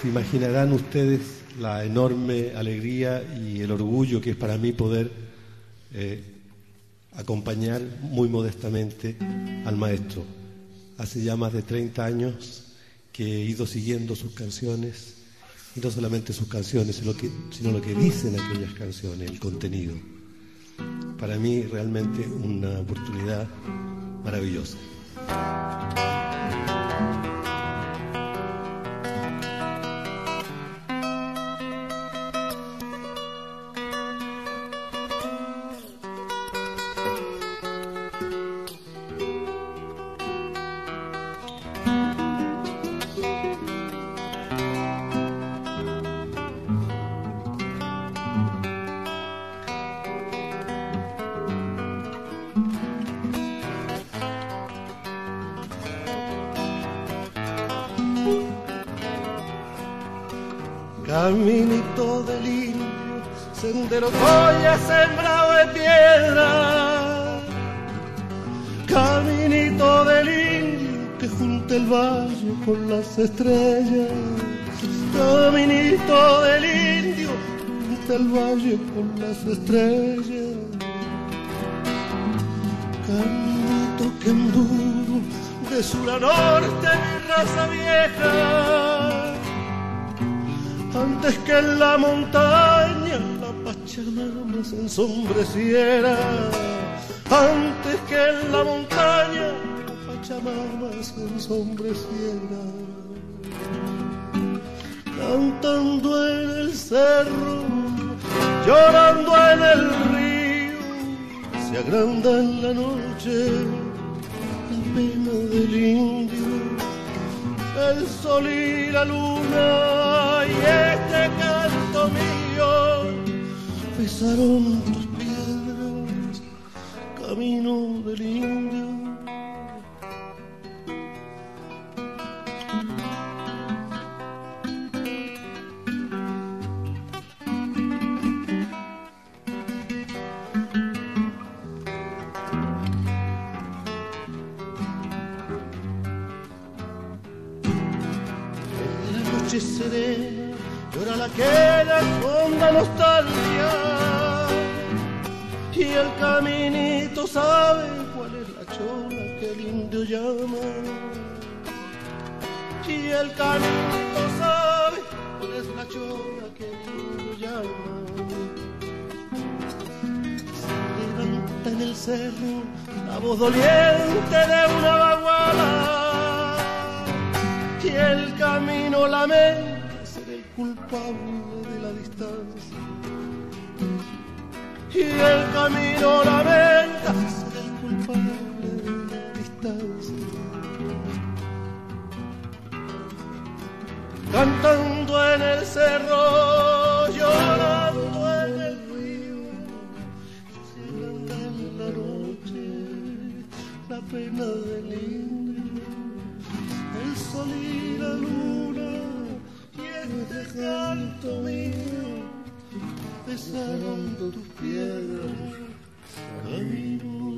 se imaginarán ustedes la enorme alegría y el orgullo que es para mí poder eh, acompañar muy modestamente al maestro. Hace ya más de 30 años que he ido siguiendo sus canciones, y no solamente sus canciones, sino, sino lo que dicen aquellas canciones, el contenido. Para mí realmente una oportunidad maravillosa. Caminito del indio, sendero coya sembrado de piedra. Caminito del indio que junta el valle con las estrellas. Caminito del indio, junta el valle con las estrellas. Caminito que anduvo de sur a norte mi raza vieja antes que en la montaña la Pachamama se ensombreciera, antes que en la montaña la Pachamama se ensombreciera. Cantando en el cerro, llorando en el río, se agranda en la noche la pena del indio, el sol y la luna y este canto mío besaron tus piedras, camino del indio. En la noche serena llora la nostalgia. Y el caminito sabe cuál es la chola que el indio llama. Y el caminito sabe cuál es la chola que el indio llama. Se levanta en el cerro la voz doliente de una baguala. Y el camino lamenta culpable de la distancia. Y el camino lamenta ser el culpable de la distancia. Cantando en el cerro, llorando en el río, se en la noche la pena del indio el sol y la este canto mío besaron tus piedras camino